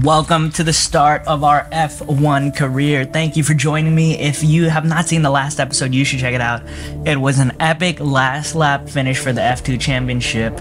Welcome to the start of our F1 career. Thank you for joining me. If you have not seen the last episode, you should check it out. It was an epic last lap finish for the F2 championship,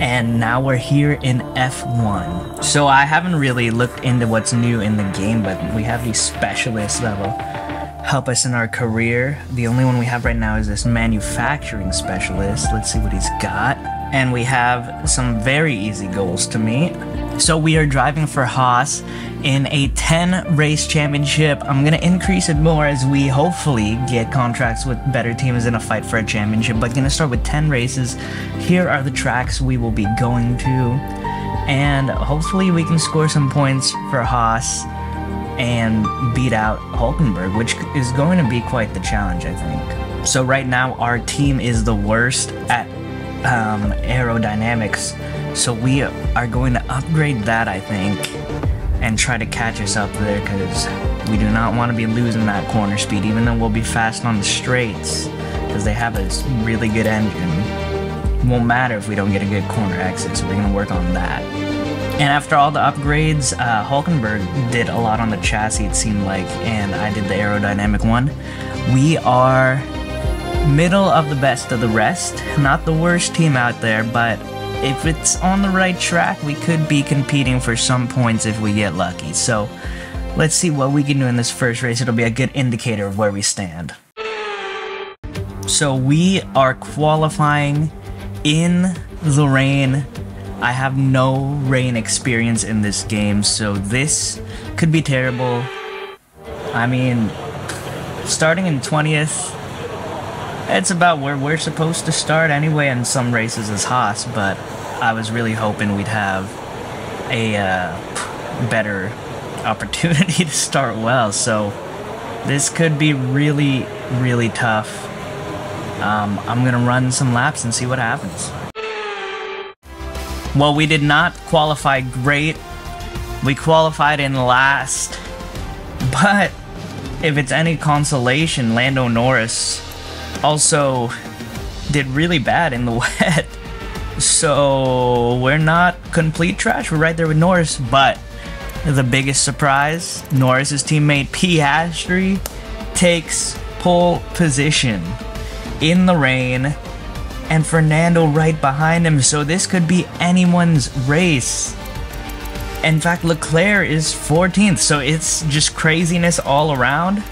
and now we're here in F1. So I haven't really looked into what's new in the game, but we have these specialists that will help us in our career. The only one we have right now is this manufacturing specialist. Let's see what he's got. And we have some very easy goals to meet. So we are driving for Haas in a 10 race championship. I'm going to increase it more as we hopefully get contracts with better teams in a fight for a championship. But going to start with 10 races. Here are the tracks we will be going to. And hopefully we can score some points for Haas and beat out Hulkenberg, which is going to be quite the challenge, I think. So right now our team is the worst at um, aerodynamics so we are going to upgrade that, I think, and try to catch us up there because we do not want to be losing that corner speed, even though we'll be fast on the straights because they have a really good engine. Won't matter if we don't get a good corner exit, so we're going to work on that. And after all the upgrades, uh, Hulkenberg did a lot on the chassis, it seemed like, and I did the aerodynamic one. We are middle of the best of the rest. Not the worst team out there, but if it's on the right track, we could be competing for some points if we get lucky. So let's see what we can do in this first race. It'll be a good indicator of where we stand. So we are qualifying in the rain. I have no rain experience in this game, so this could be terrible. I mean, starting in 20th, it's about where we're supposed to start anyway in some races as Haas, but I was really hoping we'd have a uh, better opportunity to start well. So this could be really, really tough. Um, I'm gonna run some laps and see what happens. Well, we did not qualify great. We qualified in last. But if it's any consolation, Lando Norris also did really bad in the wet. So we're not complete trash. We're right there with Norris, but the biggest surprise, Norris's teammate P. Piastri takes pole position in the rain and Fernando right behind him. So this could be anyone's race. In fact, Leclerc is 14th, so it's just craziness all around.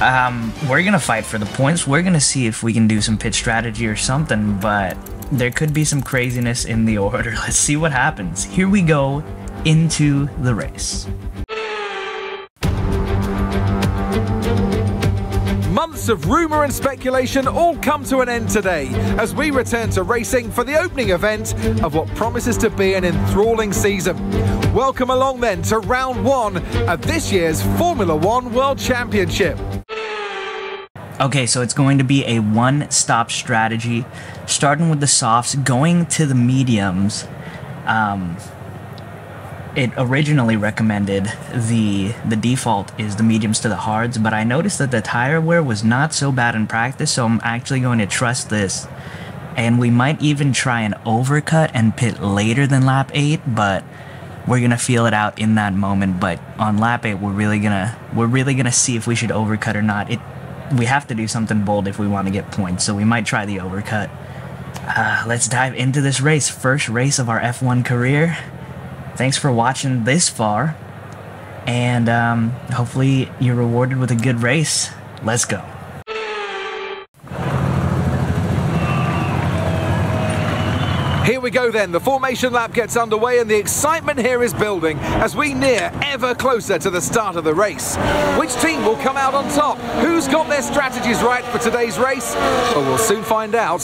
Um, we're gonna fight for the points. We're gonna see if we can do some pit strategy or something, but there could be some craziness in the order. Let's see what happens. Here we go into the race. Months of rumour and speculation all come to an end today as we return to racing for the opening event of what promises to be an enthralling season. Welcome along then to round one of this year's Formula One World Championship. Okay, so it's going to be a one-stop strategy, starting with the softs, going to the mediums. Um, it originally recommended the the default is the mediums to the hards, but I noticed that the tire wear was not so bad in practice, so I'm actually going to trust this. And we might even try an overcut and pit later than lap 8, but we're gonna feel it out in that moment. But on lap 8, we're really gonna we're really gonna see if we should overcut or not. It we have to do something bold if we want to get points, so we might try the overcut. Uh, let's dive into this race. First race of our F1 career. Thanks for watching this far, and um, hopefully you're rewarded with a good race. Let's go. Here we go then, the formation lap gets underway and the excitement here is building as we near ever closer to the start of the race. Which team will come out on top? Who's got their strategies right for today's race? Well, we'll soon find out.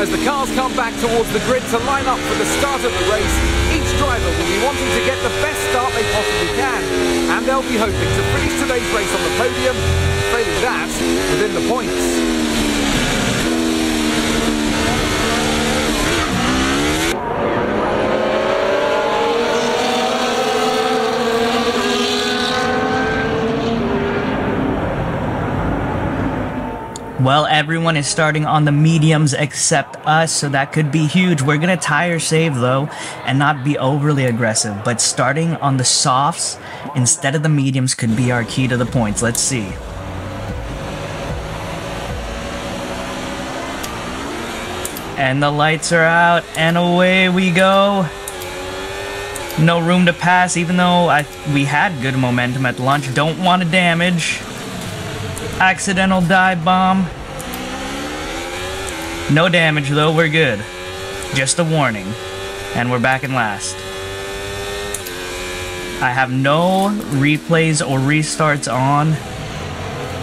As the cars come back towards the grid to line up for the start of the race, driver will be wanting to get the best start they possibly can, and they'll be hoping to finish today's race on the podium, failing that, within the points. Well, everyone is starting on the mediums except us, so that could be huge. We're gonna tire save though and not be overly aggressive, but starting on the softs instead of the mediums could be our key to the points. Let's see. And the lights are out, and away we go. No room to pass, even though I, we had good momentum at lunch. Don't want to damage. Accidental dive bomb. No damage though, we're good. Just a warning. And we're back in last. I have no replays or restarts on.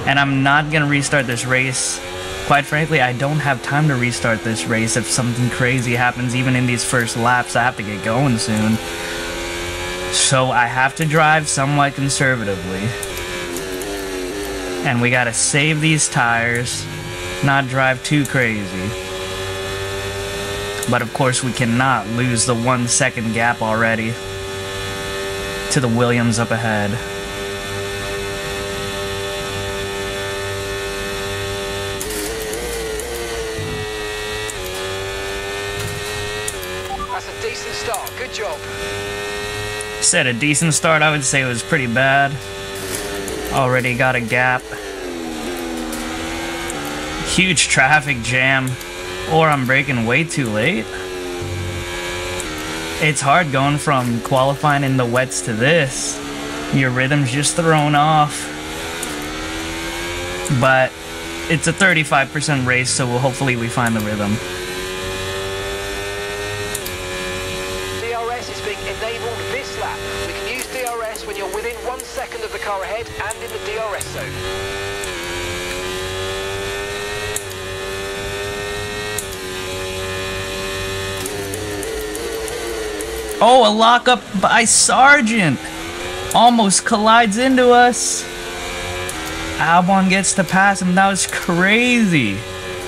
And I'm not gonna restart this race. Quite frankly, I don't have time to restart this race if something crazy happens even in these first laps. I have to get going soon. So I have to drive somewhat conservatively. And we gotta save these tires, not drive too crazy. But of course, we cannot lose the one second gap already to the Williams up ahead. That's a decent start. Good job. Said a decent start, I would say it was pretty bad. Already got a gap. Huge traffic jam. Or I'm breaking way too late. It's hard going from qualifying in the wets to this. Your rhythm's just thrown off. But it's a 35% race, so we'll hopefully we find the rhythm. Oh, a lockup by Sargeant. Almost collides into us. Albon gets to pass him. That was crazy.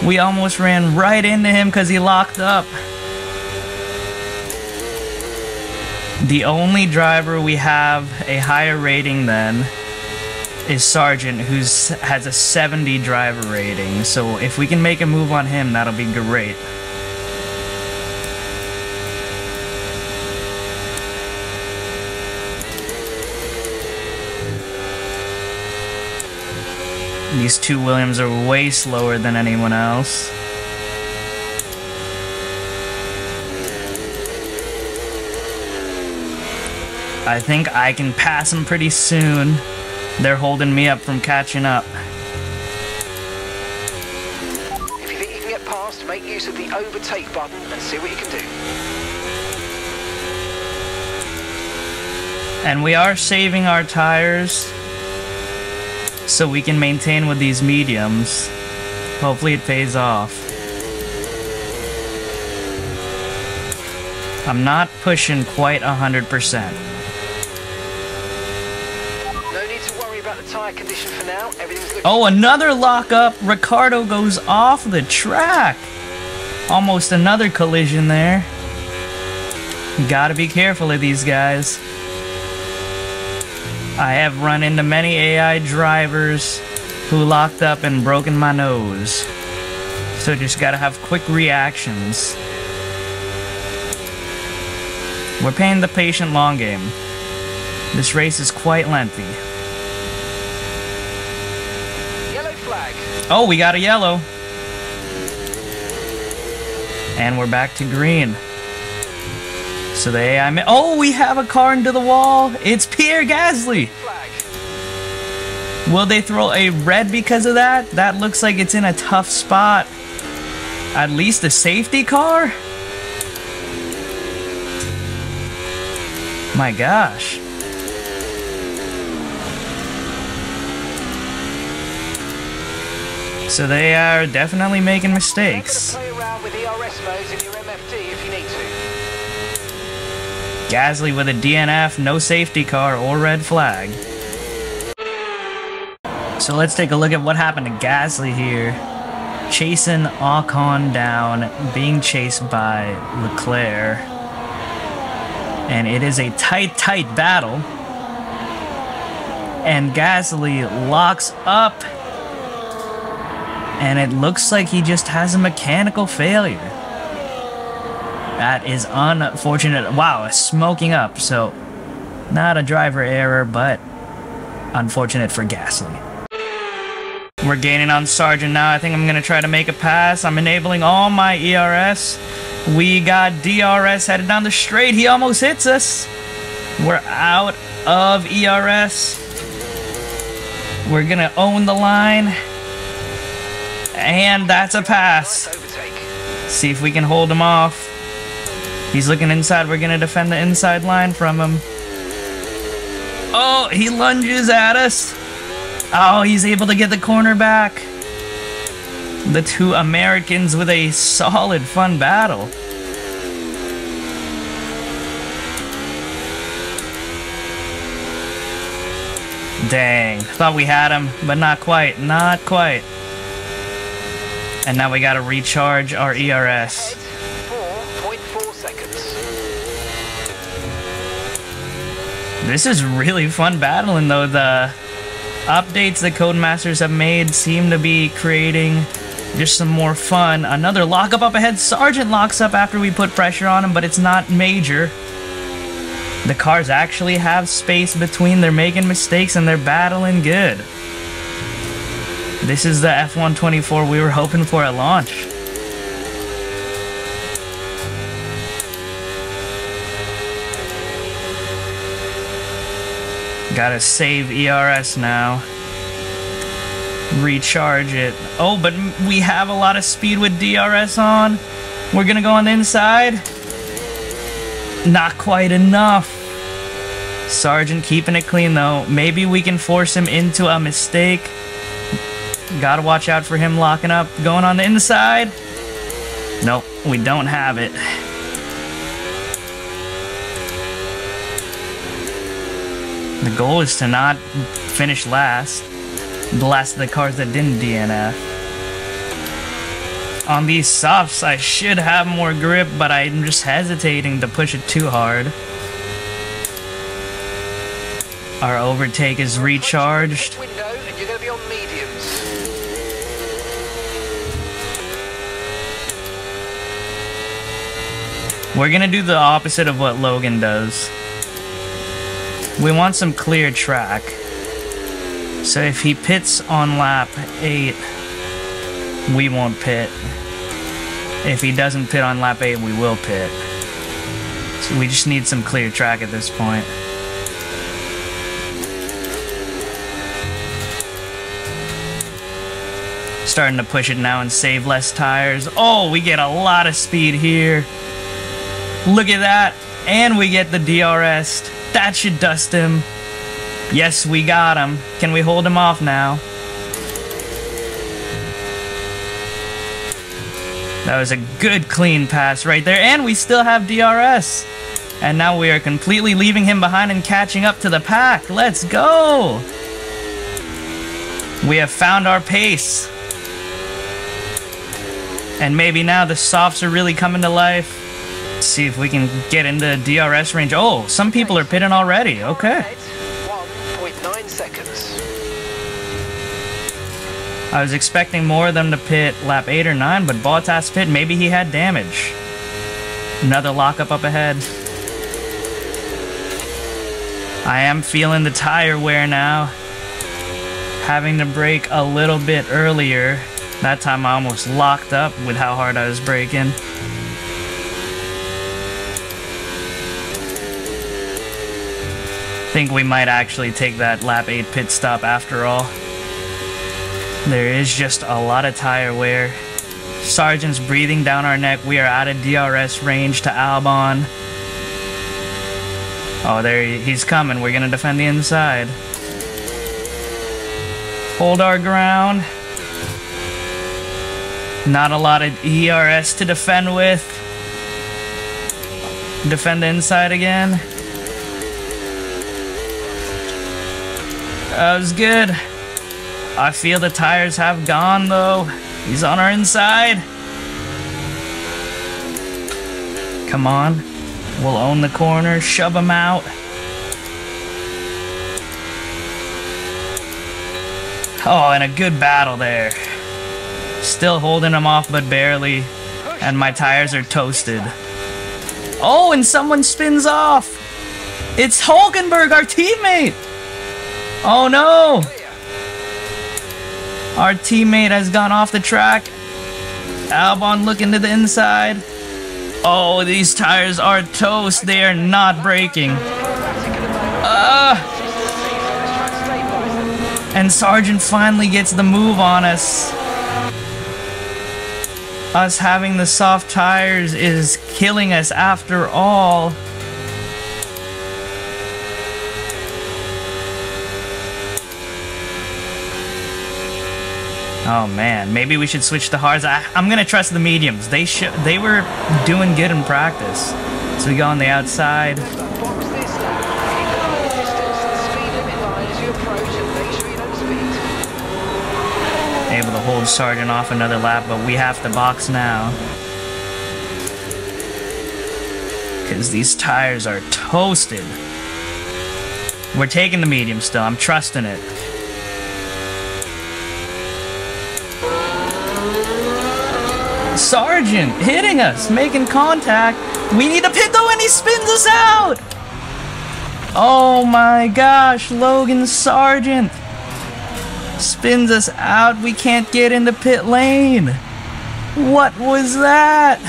We almost ran right into him because he locked up. The only driver we have a higher rating than is Sargeant, who has a 70 driver rating. So if we can make a move on him, that'll be great. These two Williams are way slower than anyone else. I think I can pass them pretty soon. They're holding me up from catching up. If you think you can get past, make use of the overtake button and see what you can do. And we are saving our tires so we can maintain with these mediums. Hopefully it pays off. I'm not pushing quite a 100%. No need to worry about the tyre condition for now. Everything's looking Oh, another lockup. Ricciardo goes off the track. Almost another collision there. You gotta be careful of these guys. I have run into many AI drivers who locked up and broken my nose. So just gotta have quick reactions. We're playing the patient long game. This race is quite lengthy. yellow flag. Oh, we got a yellow. And we're back to green. So the AI. Ma- oh, we have a car into the wall. It's Pierre Gasly. Will they throw a red because of that? That looks like it's in a tough spot. At least a safety car? My gosh. So they are definitely making mistakes. Play around with ERS modes in your MFD if you need to. Gasly with a DNF, no safety car or red flag. So let's take a look at what happened to Gasly here. Chasing Ocon down, being chased by Leclerc. And it is a tight, tight battle. And Gasly locks up And it looks like he just has a mechanical failure. That is unfortunate. Wow, smoking up. So, not a driver error, but unfortunate for Gasly. We're gaining on Sargeant now. I think I'm going to try to make a pass. I'm enabling all my ERS. We got DRS headed down the straight. He almost hits us. We're out of ERS. We're going to own the line. And that's a pass. See if we can hold him off. He's looking inside. We're going to defend the inside line from him. Oh, he lunges at us. Oh, he's able to get the corner back. The two Americans with a solid, fun battle. Dang. Thought we had him, but not quite. Not quite. And now we gotta recharge our ERS. This is really fun battling though. The updates that Codemasters have made seem to be creating just some more fun. Another lockup up ahead. Sargeant locks up after we put pressure on him, but it's not major. The cars actually have space between. They're making mistakes and they're battling good. This is the F1 24 we were hoping for at launch. Gotta save ERS now. Recharge it. Oh, but we have a lot of speed with DRS on. We're gonna go on the inside. Not quite enough. Sargeant keeping it clean though. Maybe we can force him into a mistake. Gotta watch out for him locking up. Going on the inside. Nope, we don't have it. The goal is to not finish last. The last of the cars that didn't DNF. On these softs, I should have more grip, but I'm just hesitating to push it too hard. Our overtake is recharged. We're gonna do the opposite of what Logan does. We want some clear track. So if he pits on lap 8, we won't pit. If he doesn't pit on lap 8, we will pit. So we just need some clear track at this point. Starting to push it now and save less tires. Oh, we get a lot of speed here. Look at that. And we get the DRS. That should dust him. Yes, we got him. Can we hold him off now? That was a good clean pass right there. And we still have DRS. And now we are completely leaving him behind and catching up to the pack. Let's go. We have found our pace. And maybe now the softs are really coming to life. See if we can get into DRS range. Oh, some people are pitting already. Okay. 1.9 seconds. I was expecting more of them to pit lap 8 or 9, but Bottas pit. Maybe he had damage. Another lockup up ahead. I am feeling the tire wear now. Having to brake a little bit earlier. That time I almost locked up with how hard I was braking. Think we might actually take that lap 8 pit stop after all. There is just a lot of tire wear. Sargeant's breathing down our neck. We are out of DRS range to Albon. Oh, there he, he's coming. We're gonna defend the inside. Hold our ground. Not a lot of ERS to defend with. Defend the inside again. That was good. I feel the tires have gone though. He's on our inside. Come on. We'll own the corner, shove him out. Oh, and a good battle there. Still holding him off, but barely. And my tires are toasted. Oh, and someone spins off! It's Hulkenberg, our teammate! Oh no! Our teammate has gone off the track. Albon looking to the inside. Oh, these tires are toast. They are not braking. Uh, and Sargeant finally gets the move on us. Us having the soft tires is killing us after all. Oh man, maybe we should switch to hards. I, am gonna trust the mediums. They should. They were doing good in practice. So we go on the outside. Able to hold Sargeant off another lap, but we have to box now. Because these tires are toasted. We're taking the medium still. I'm trusting it. Sargeant hitting us, making contact. We need a pit though, and he spins us out. Oh my gosh, Logan Sargeant spins us out. We can't get into pit lane. What was that?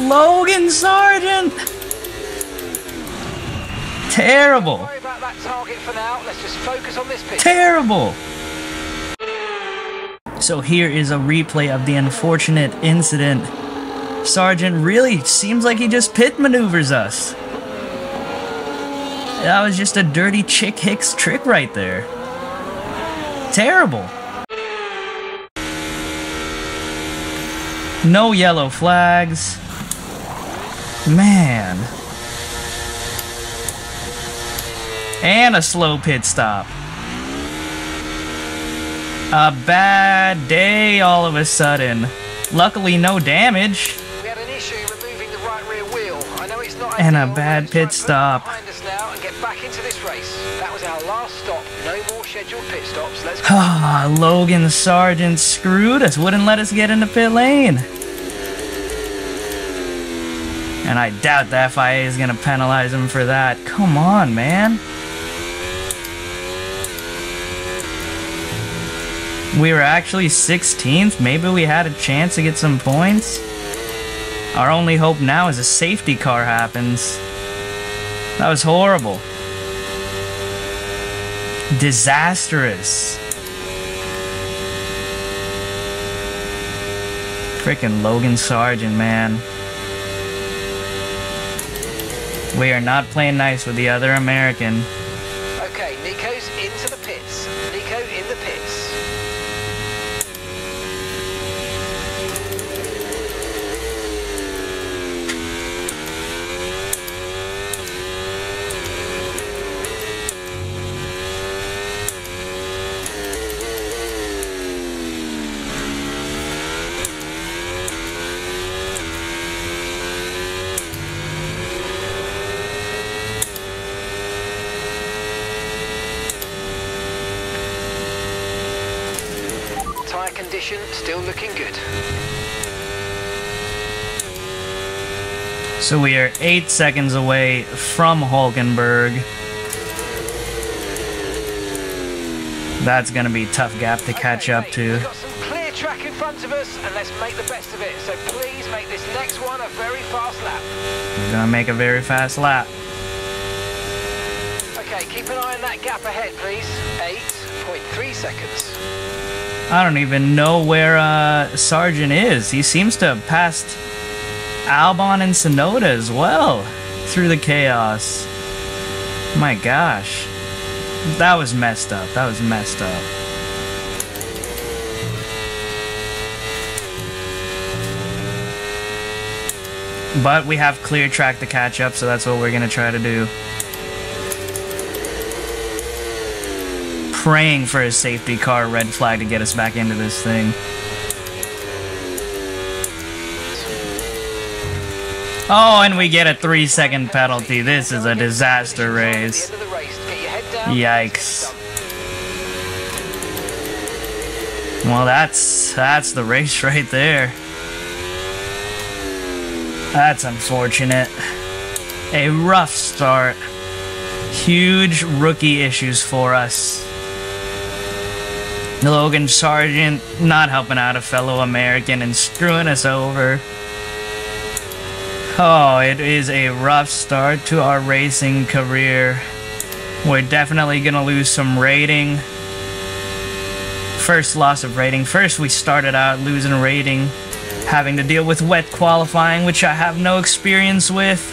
Logan Sargeant. Terrible. Terrible. So here is a replay of the unfortunate incident. Sargeant really seems like he just pit maneuvers us. That was just a dirty Chick Hicks trick right there. Terrible. No yellow flags. Man. And a slow pit stop. A bad day all of a sudden. Luckily, no damage. We had an issue removing the right rear wheel. I know it's not and a bad pit stop. Behind us now and get back into this race. That was our last stop. No more scheduled pit stops. Let's go. Ah, Logan Sargeant screwed us. Wouldn't let us get into pit lane. And I doubt the FIA is going to penalize him for that. Come on, man. We were actually 16th. Maybe we had a chance to get some points. Our only hope now is a safety car happens. That was horrible. Disastrous. Freaking Logan Sargeant, man. We are not playing nice with the other American. So we are eight seconds away from Hulkenberg. That's gonna be a tough gap to catch Okay, up mate, to. We've got some clear track in front of us, and let's make the best of it. So please make this next one a very fast lap. We're gonna make a very fast lap. Okay, keep an eye on that gap ahead, please. 8.3 seconds. I don't even know where uh, Sargeant is. He seems to have passed Albon and Tsunoda as well through the chaos. My gosh. That was messed up. That was messed up. But we have clear track to catch up, so that's what we're going to try to do. Praying for a safety car red flag to get us back into this thing. Oh, and we get a three second penalty. This is a disaster race. Yikes. Well, that's that's the race right there. That's unfortunate. A rough start. Huge rookie issues for us. Logan Sargeant not helping out a fellow American and screwing us over. Oh, it is a rough start to our racing career. We're definitely gonna lose some rating. First loss of rating. First, we started out losing rating, having to deal with wet qualifying, which I have no experience with.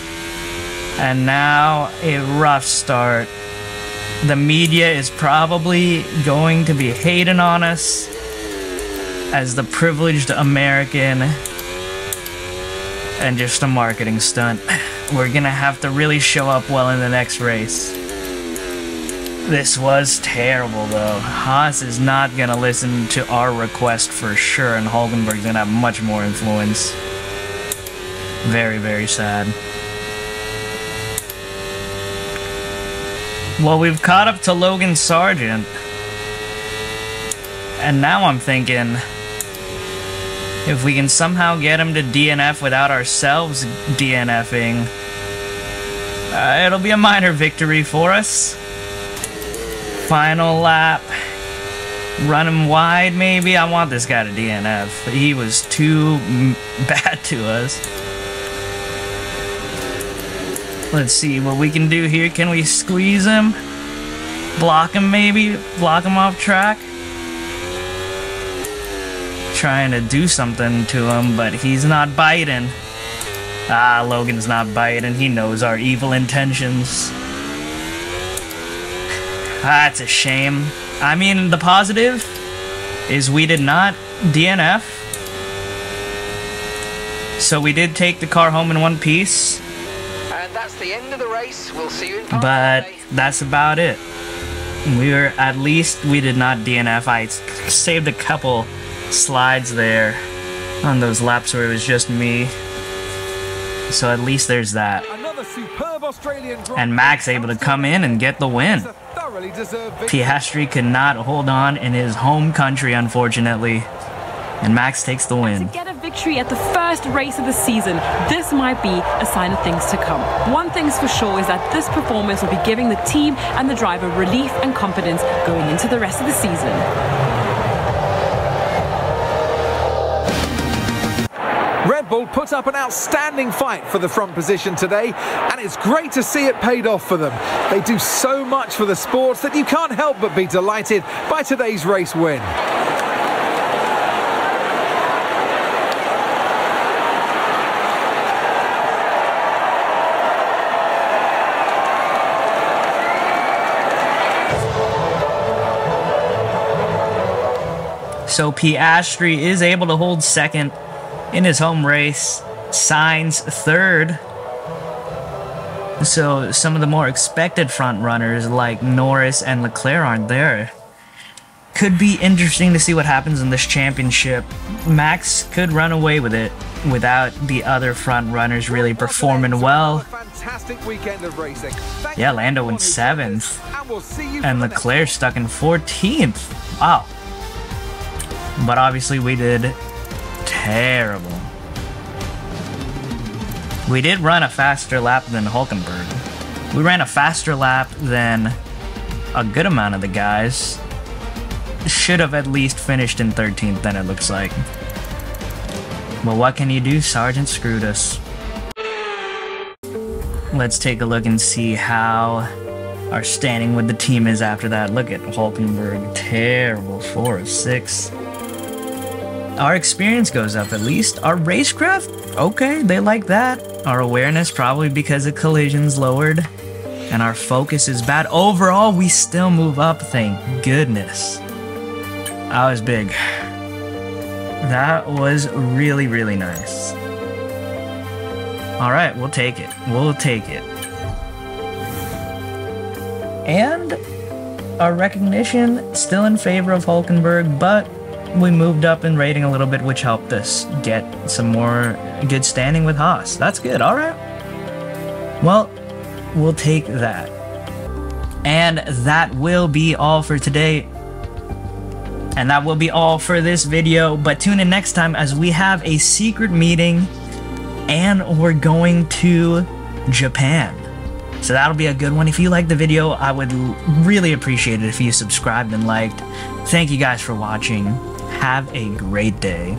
And now, a rough start. The media is probably going to be hating on us as the privileged American and just a marketing stunt. We're gonna have to really show up well in the next race. This was terrible though. Haas is not gonna listen to our request for sure, and Hulkenberg's gonna have much more influence. Very, very sad. Well, we've caught up to Logan Sargeant. And now I'm thinking if we can somehow get him to DNF without ourselves DNFing, uh, it'll be a minor victory for us. Final lap. Run him wide, maybe? I want this guy to DNF. But he was too bad to us. Let's see what we can do here. Can we squeeze him? Block him, maybe? Block him off track? Trying to do something to him, but he's not biting. Ah, Logan's not biting. He knows our evil intentions. That's a shame. I mean, the positive is we did not DNF. So we did take the car home in one piece. And that's the end of the race. We'll see you in But that's about it. We were, at least we did not DNF. I saved a couple slides there on those laps where it was just me. So at least there's that. And Max able to come in and get the win. Piastri could not hold on in his home country, unfortunately. And Max takes the win. To get a victory at the first race of the season, this might be a sign of things to come. One thing's for sure is that this performance will be giving the team and the driver relief and confidence going into the rest of the season. Put up an outstanding fight for the front position today, and it's great to see it paid off for them. They do so much for the sport that you can't help but be delighted by today's race win. So P. Piastri is able to hold second in his home race. Sainz third. So some of the more expected front runners like Norris and Leclerc aren't there. Could be interesting to see what happens in this championship. Max could run away with it without the other front runners really performing well. Yeah, Lando in seventh. And Leclerc stuck in 14th. Wow. But obviously we did terrible. We did run a faster lap than Hulkenberg. We ran a faster lap than a good amount of the guys. Should have at least finished in 13th then it looks like. Well, what can you do? Sargeant screwed us. Let's take a look and see how our standing with the team is after that. Look at Hulkenberg. Terrible. 4 of 6. Our experience goes up at least. Our racecraft, okay, they like that. Our awareness, probably because of collisions, lowered. And our focus is bad. Overall, we still move up, thank goodness. That was big. That was really, really nice. Alright, we'll take it. We'll take it. And our recognition still in favor of Hulkenberg, but we moved up in rating a little bit, which helped us get some more good standing with Haas. That's good. All right. Well, we'll take that. And that will be all for today. And that will be all for this video, but tune in next time as we have a secret meeting and we're going to Japan. So that'll be a good one. If you liked the video, I would really appreciate it if you subscribed and liked. Thank you guys for watching. Have a great day.